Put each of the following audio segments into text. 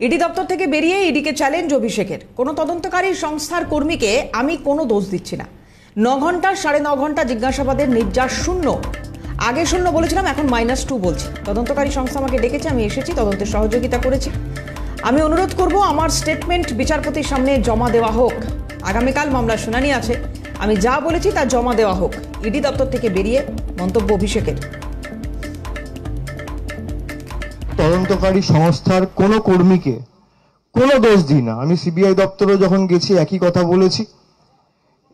ED দপ্তর থেকে বেরিয়ে ইডিকে চ্যালেঞ্জ অভিষেকের। কোনো তদন্তকারী সংস্থার কর্মীকে আমি কোনো দোষ দিচ্ছি না। ন ঘণ্টা, সাড়ে ন ঘণ্টা জিজ্ঞাসাবাদের নির্যাস শূন্য। আগে শূন্য বলেছিলাম, এখন মাইনাস টু বলছি। তদন্তকারী সংস্থা আমাকে ডেকেছে, আমি এসেছি, তদন্তের সহযোগিতা করেছি। আমি অনুরোধ করব, আমার স্টেটমেন্ট বিচারপতির সামনে জমা দেওয়া হোক। আগামীকাল মামলার শুনানি আছে। আমি যা বলেছি তা জমা দেওয়া হোক। ইডি দপ্তর থেকে বেরিয়ে মন্তব্য অভিষেকের। তদন্তকারী সংস্থার কোনো কর্মীকে কোনো দোষ দিই না। আমি সিবিআই দপ্তরে যখন গেছি, একই কথা বলেছি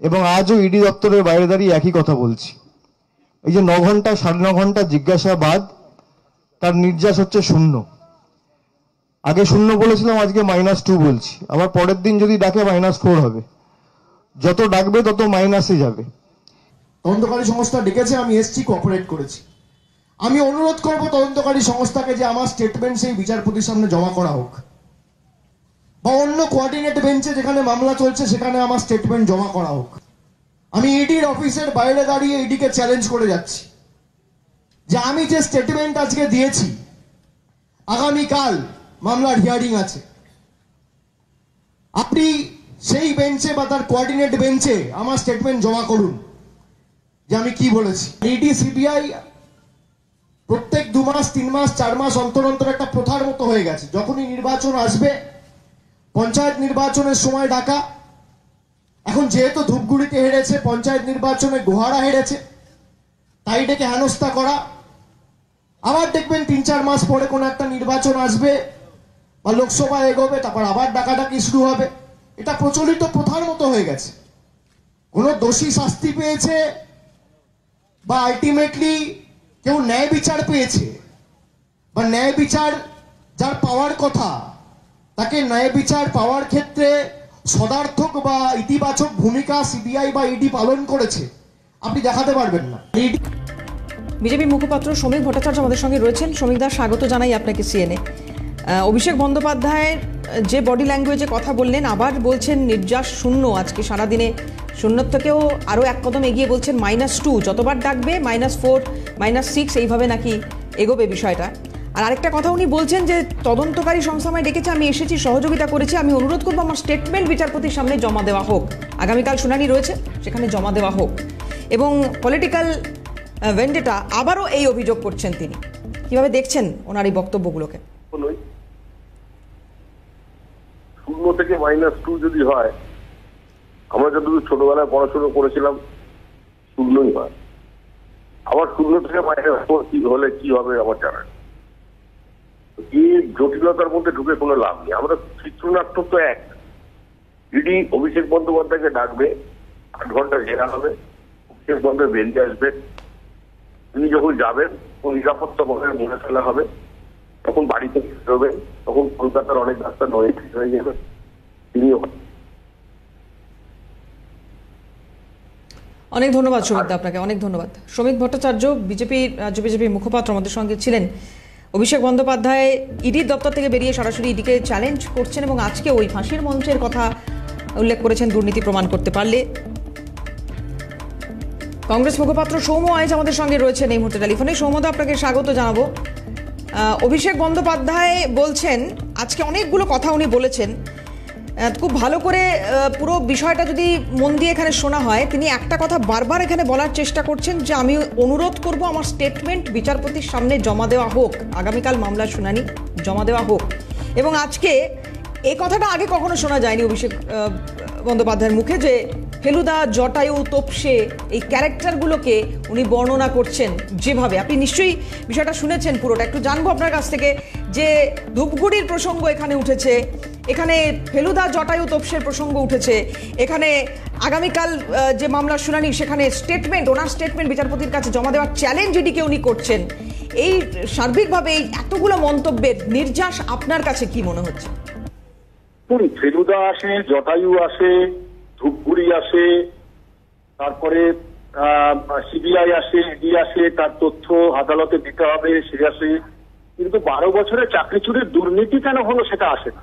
এবং আজও ইডি দপ্তরের বাইরে দাঁড়িয়ে একই কথা বলছি। এই যে ন ঘণ্টা, সাড়ে ন ঘণ্টা জিজ্ঞাসাবাদ, তার নির্যাস হচ্ছে শূন্য। আগে শূন্য বলেছিলাম, আজকে মাইনাস টু বলছি। আবার পরের দিন যদি ডাকে, মাইনাস ফোর হবে। যত ডাকবে, তত মাইনাসে যাবে। তদন্তকারী সংস্থা ডেকেছে, আমি এসছি কোঅপারেট করেছি। আমি অনুরোধ করব তদন্তকারী সংস্থাকে যে আমার স্টেটমেন্ট সেই বিচারপতির সামনে জমা করা হোক। বা অন্য কোয়ার্ডিনেট বেঞ্চে যেখানে মামলা চলছে সেখানে আমার স্টেটমেন্ট জমা করা হোক। আমি ইডির অফিসের বাইরে দাঁড়িয়ে ইডিকে চ্যালেঞ্জ করে যাচ্ছি। যে আমি যে স্টেটমেন্ট আজকে দিয়েছি, আগামীকাল মামলার হিয়ারিং আছে। আপনি সেই বেঞ্চে বা তার কোঅর্ডিনেট বেঞ্চে আমার স্টেটমেন্ট জমা করুন। যে আমি কি বলেছি? ইডি সিবিআই প্রত্যেক দু মাস, তিন মাস, চার মাস অন্তর অন্তর একটা প্রথার মতো হয়ে গেছে। যখনই নির্বাচন আসবে, পঞ্চায়েত নির্বাচনের সময় ডাকা। এখন যেহেতু ধূপগুড়িতে হেরেছে, পঞ্চায়েত নির্বাচনে গোহারা হেরেছে, তাই ডেকে হেনস্থা করা। আবার দেখবেন তিন চার মাস পরে কোনো একটা নির্বাচন আসবে, বা লোকসভা এগোবে, তারপর আবার ডাকাডাকি শুরু হবে। এটা প্রচলিত প্রথার মতো হয়ে গেছে। কোনো দোষী শাস্তি পেয়েছে, বা আলটিমেটলি কেউ ন্যায় বিচার পেয়েছে বা ন্যায় বিচার যার পাওয়ার কথা, তাকে ন্যায় বিচার পাওয়ার ক্ষেত্রে সদার্থক বা ইতিবাচক ভূমিকা সিবিআই বা ইডি পালন করেছে, আপনি দেখাতে পারবেন না। বিজেপি মুখপাত্র শ্রমিক ভট্টাচার্য আমাদের সঙ্গে রয়েছেন। শ্রমিক দা, স্বাগত জানাই আপনাকে সিএনএ অভিষেক বন্দ্যোপাধ্যায়ের যে বডি ল্যাঙ্গুয়েজে কথা বললেন, আবার বলছেন নির্যাস শূন্য আজকে সারাদিনে। শূন্যর থেকেও আরও এক কদম এগিয়ে বলছেন মাইনাস টু। যতবার ডাকবে, মাইনাস ফোর, মাইনাস সিক্স, এইভাবে নাকি এগোবে বিষয়টা। আর আরেকটা কথা উনি বলছেন যে, তদন্তকারী সংস্থা আমায় ডেকেছে, আমি এসেছি, সহযোগিতা করেছি, আমি অনুরোধ করব আমার স্টেটমেন্ট বিচারপতির সামনে জমা দেওয়া হোক। আগামীকাল শুনানি রয়েছে, সেখানে জমা দেওয়া হোক। এবং পলিটিক্যাল ভেন্ডেটা আবারও এই অভিযোগ করছেন তিনি। কীভাবে দেখছেন ওনার এই বক্তব্যগুলোকে? শূন্য থেকে মাইনাস টু যদি হয় আমরা যতদূর ছোটবেলায় পড়াশুনো করেছিলাম শূন্যই হয় আবার শূন্য থেকে বাইরে কি হলে কি হবে, আমার জানা এই জটিলতার মধ্যে ঢুকে কোনো লাভ নেই। আমরা চিত্রনাট্য তো এক। ইডি অভিষেক বন্দ্যোপাধ্যায়কে ডাকবে, আট ঘণ্টা জেরা হবে, অভিষেক বন্দ্যোপাধ্যায় বেরিয়ে আসবে। তিনি যখন যাবেন, তখন নিরাপত্তা বলয়ের মনে ফেলা হবে। তখন বাড়ি থেকে বেরোবেন তখন কলকাতার অনেক রাস্তা নয় হয়ে যাবে। তিনিও অনেক ধন্যবাদ দা আপনাকে, অনেক ধন্যবাদ। শ্রমিক ভট্টাচার্য, বিজেপি, রাজ্য বিজেপি মুখপাত্র আমাদের সঙ্গে ছিলেন অভিষেক বন্দ্যোপাধ্যায়। ইডির দপ্তর থেকে বেরিয়ে সরাসরি ইডিকে চ্যালেঞ্জ করছেন এবং আজকে ওই ফাঁসির মঞ্চের কথা উল্লেখ করেছেন দুর্নীতি প্রমাণ করতে পারলে। কংগ্রেস মুখপাত্র সৌম্য আইজ আমাদের সঙ্গে রয়েছেন এই মুহূর্তে টেলিফোনে। সৌম্যদা, আপনাকে স্বাগত জানাব। অভিষেক বন্দ্যোপাধ্যায় বলছেন, আজকে অনেকগুলো কথা উনি বলেছেন। খুব ভালো করে পুরো বিষয়টা যদি মন দিয়ে এখানে শোনা হয়, তিনি একটা কথা বারবার এখানে বলার চেষ্টা করছেন যে আমি অনুরোধ করব আমার স্টেটমেন্ট বিচারপতির সামনে জমা দেওয়া হোক, আগামীকাল মামলার শুনানি, জমা দেওয়া হোক। এবং আজকে এই কথাটা আগে কখনো শোনা যায়নি অভিষেক বন্দ্যোপাধ্যায়ের মুখে যে ফেলুদা, জটায়ু, তোপসে এই ক্যারেক্টারগুলোকে উনি বর্ণনা করছেন যেভাবে। আপনি নিশ্চয়ই বিষয়টা শুনেছেন পুরোটা। একটু জানব আপনার কাছ থেকে যে ধূপগুড়ির প্রসঙ্গ এখানে উঠেছে এখানে ফেলুদা জটায়ু তোপসের প্রসঙ্গ উঠেছে। এখানে আগামীকাল যে মামলার শুনানি, সেখানে স্টেটমেন্ট ওনার স্টেটমেন্ট বিচারপতির কাছে জমা দেওয়ার চ্যালেঞ্জ এটিকে উনি করছেন। এই সার্বিকভাবে এই এতগুলো মন্তব্যের নির্যাস আপনার কাছে কি মনে হচ্ছে? ফেলুদা আসে, জটায়ু আসে, ধূপগুড়ি আসে, তারপরে সিবিআই আসে ইডি আসে, তার তথ্য আদালতে দিতে হবে, সে আসে। কিন্তু বারো বছরে চাকরি চুরির দুর্নীতি কেন হলো সেটা আসে না?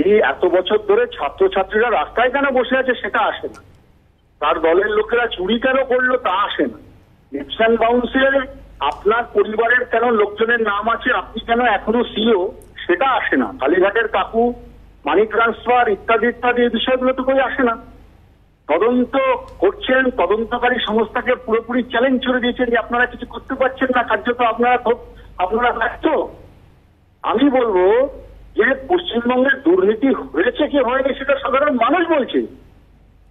এই এত বছর ধরে ছাত্রছাত্রীরা রাস্তায় কেন বসে আছে সেটা আসে না। তার দলের লোকেরা চুরি কেন করল তা আসে না। লিপসান বাউন্সে আপনার পরিবারের কেন লোকজনের নাম আছে, আপনি কেন এখনও সিও সেটা আসে না। কালীঘাটের কাকু মানি ট্রান্সফার ইত্যাদি ইত্যাদি, এই বিষয়গুলো তো কই আসে না। তদন্ত করছেন, তদন্তকারী সংস্থাকে পুরোপুরি চ্যালেঞ্জ করে দিয়েছেন যে আপনারা কিছু করতে পারছেন না, কার্যত আপনারা আপনারা ব্যস্ত। আমি বলব যে পশ্চিমবঙ্গের দুর্নীতি হয়েছে কি হয়নি সেটা সাধারণ মানুষ বলছে।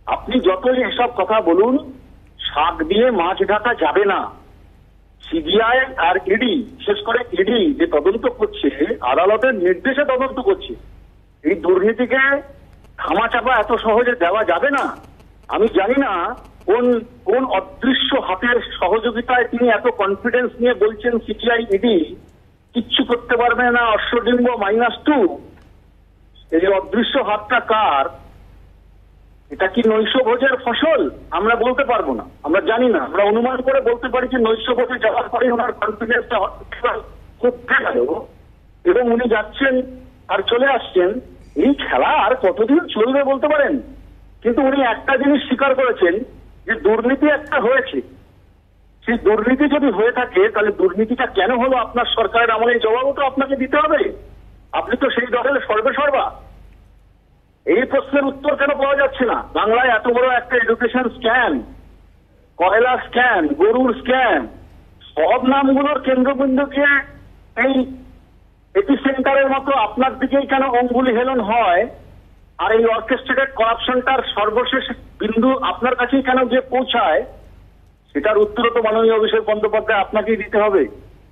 আপনি যতই এসব কথা বলুন, শাক দিয়ে মাছ ঢাকা যাবে না। সিবিআই আর ইডি, বিশেষ করে ইডি যে তদন্ত করছে, আদালতের নির্দেশে তদন্ত করছে। এই দুর্নীতিকে থামাচাপা এত সহজে দেওয়া যাবে না। আমি জানি না কোন কোন অদৃশ্য হাতের সহযোগিতায় তিনি এত কনফিডেন্স নিয়ে বলছেন সিবিআই, ইডি। কিচ্ছু করতে পারবে না, অশ্বডিম্ব মাইনাস টু এই অদৃশ্য হাতটা কার? এটা কি নৈশ ভোজের ফসল? আমরা বলতে পারব না। আমরা জানি না। আমরা অনুমান করে বলতে পারি যে নৈশ ভোজে যাওয়ার পরে ওনার কনফিডেন্সটা গেল। এবং উনি যাচ্ছেন আর চলে আসছেন। এই খেলা আর কতদিন চলবে বলতে পারেন? কিন্তু উনি একটা জিনিস স্বীকার করেছেন যে দুর্নীতি একটা হয়েছে। সেই দুর্নীতি যদি হয়ে থাকে, তাহলে দুর্নীতিটা কেন হলো আপনার সরকারের আমলে জবাবও তো আপনাকে দিতে হবে। আপনি তো সেই দলের সর্বেসর্বা এই প্রশ্নের উত্তর কেন পাওয়া যাচ্ছে না? বাংলায় এত বড় একটা এডুকেশন স্ক্যাম কয়লা স্ক্যাম গরুর স্ক্যাম সব নামগুলোর কেন্দ্রবিন্দুকে এই এটি সেন্টারের মতো আপনার দিকেই কেন অঙ্গুলি হেলন হয়? আর এই অর্কেস্ট্রেটেড করাপশনটার সর্বশেষ বিন্দু আপনার কাছেই কেন গিয়ে পৌঁছায়? সেটার উত্তর তো মাননীয় অভিষেক বন্দ্যোপাধ্যায় আপনাকেই দিতে হবে।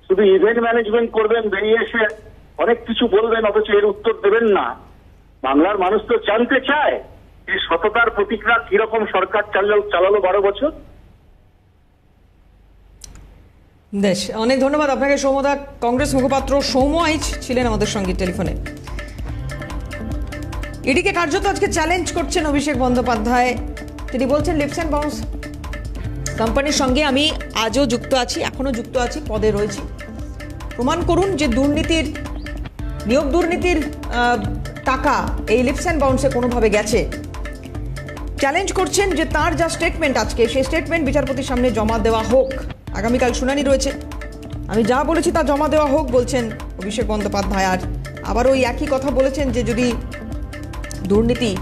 শুধু ইভেন্ট ম্যানেজমেন্ট করবেন, বেরিয়ে এসে অনেক কিছু বলবেন, অথচ এর উত্তর দেবেন না। বাংলার মানুষ তো জানতে চায় যে সততার প্রতিক্রিয়া কীরকম সরকার চালালো চালালো বারো বছর। বেশ, অনেক ধন্যবাদ আপনাকে সৌমদা কংগ্রেস মুখপাত্র সৌম আইচ ছিলেন আমাদের সঙ্গে টেলিফোনে। ইডিকে কার্যত আজকে চ্যালেঞ্জ করছেন অভিষেক বন্দ্যোপাধ্যায়। তিনি বলছেন লিপস অ্যান্ড বাউন্স কোম্পানির সঙ্গে আমি আজও যুক্ত আছি, এখনও যুক্ত আছি, পদে রয়েছি। প্রমাণ করুন যে দুর্নীতির, নিয়োগ দুর্নীতির টাকা এই লিপস অ্যান্ড বাউন্সে কোনোভাবে গেছে। চ্যালেঞ্জ করছেন যে তার যা স্টেটমেন্ট আজকে, সেই স্টেটমেন্ট বিচারপতির সামনে জমা দেওয়া হোক। আগামীকাল শুনানি রয়েছে। আমি যা বলেছি তা জমা দেওয়া হোক, বলছেন অভিষেক বন্দ্যোপাধ্যায়। আর আবার ওই একই কথা বলেছেন যে যদি দুর্নীতি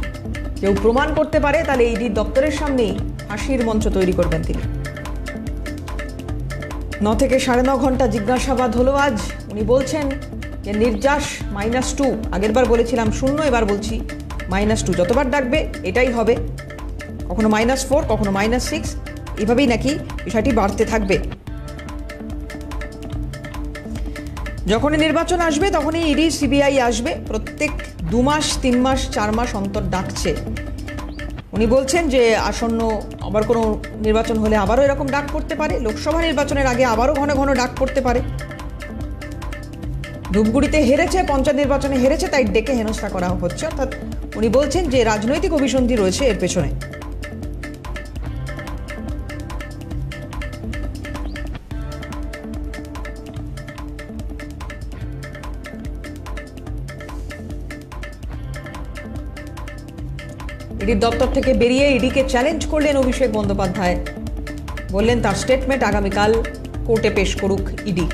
কেউ প্রমাণ করতে পারে, তাহলে ইডি দপ্তরের সামনেই হাসির মঞ্চ তৈরি করবেন তিনি। ন থেকে সাড়ে ন ঘণ্টা জিজ্ঞাসাবাদ হলো আজ। উনি বলছেন যে, নির্যাস মাইনাস টু আগেরবার বলেছিলাম, শূন্য। এবার বলছি মাইনাস টু যতবার ডাকবে, এটাই হবে। কখনো মাইনাস ফোর কখনো মাইনাস সিক্স এভাবেই নাকি বিষয়টি বাড়তে থাকবে। যখনই নির্বাচন আসবে, তখনই ইডি, সিবিআই আসবে। প্রত্যেক দু মাস, তিন মাস, চার মাস অন্তর ডাকছে। উনি বলছেন যে আসন্ন আবার কোনো নির্বাচন হলে আবারও এরকম ডাক পড়তে পারে, লোকসভা নির্বাচনের আগে আবারও ঘন ঘন ডাক পড়তে পারে। ধূপগুড়িতে হেরেছে, পঞ্চায়েত নির্বাচনে হেরেছে, তাই ডেকে হেনস্থা করা হচ্ছে। অর্থাৎ উনি বলছেন যে রাজনৈতিক অভিসন্ধি রয়েছে এর পেছনে। ইডির দপ্তর থেকে বেরিয়ে ইডিকে চ্যালেঞ্জ করলেন অভিষেক বন্দ্যোপাধ্যায়। বললেন, তার স্টেটমেন্ট আগামীকাল কোর্টে পেশ করুক ইডি।